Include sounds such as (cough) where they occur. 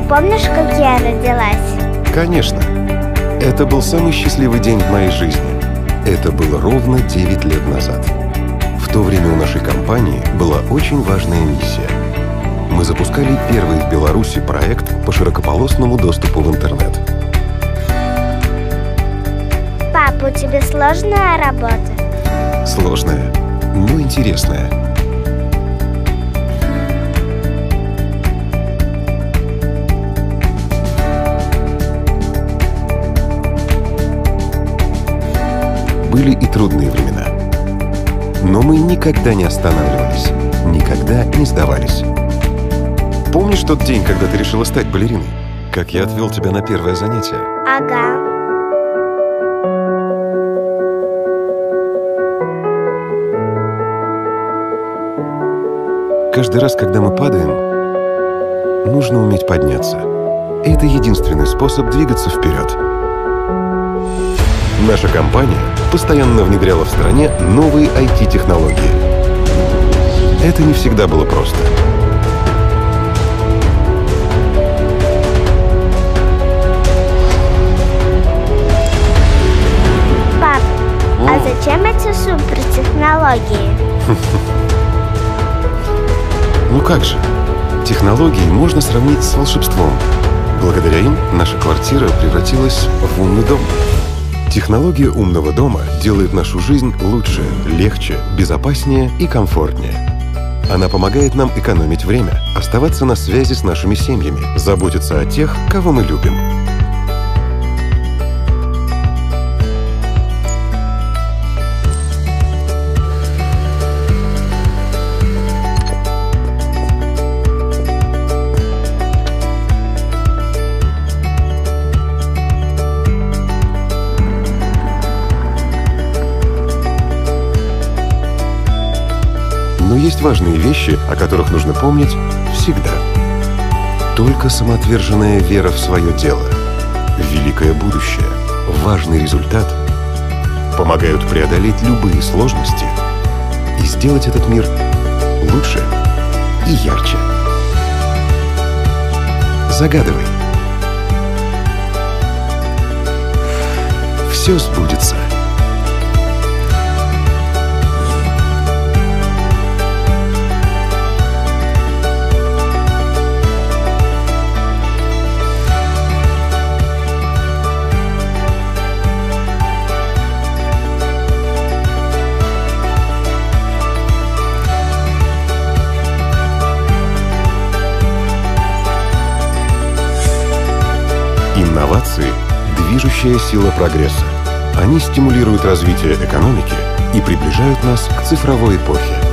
помнишь, как я родилась? Конечно. Это был самый счастливый день в моей жизни. Это было ровно 9 лет назад. В то время у нашей компании была очень важная миссия. Мы запускали первый в Беларуси проект по широкополосному доступу в интернет. Пап, у тебя сложная работа? Сложная, но интересная. Были и трудные времена. Но мы никогда не останавливались, никогда не сдавались. Помнишь тот день, когда ты решила стать балериной? Как я отвел тебя на первое занятие? Ага. Каждый раз, когда мы падаем, нужно уметь подняться. Это единственный способ двигаться вперед. Наша компания постоянно внедряла в стране новые IT-технологии. Это не всегда было просто. Пап, а зачем эти супертехнологии? (laughs) Ну как же? Технологии можно сравнить с волшебством. Благодаря им наша квартира превратилась в умный дом. Технология умного дома делает нашу жизнь лучше, легче, безопаснее и комфортнее. Она помогает нам экономить время, оставаться на связи с нашими семьями, заботиться о тех, кого мы любим. Есть важные вещи, о которых нужно помнить всегда. Только самоотверженная вера в свое дело, великое будущее, важный результат помогают преодолеть любые сложности и сделать этот мир лучше и ярче. Загадывай. Все сбудется. Инновации – движущая сила прогресса. Они стимулируют развитие экономики и приближают нас к цифровой эпохе.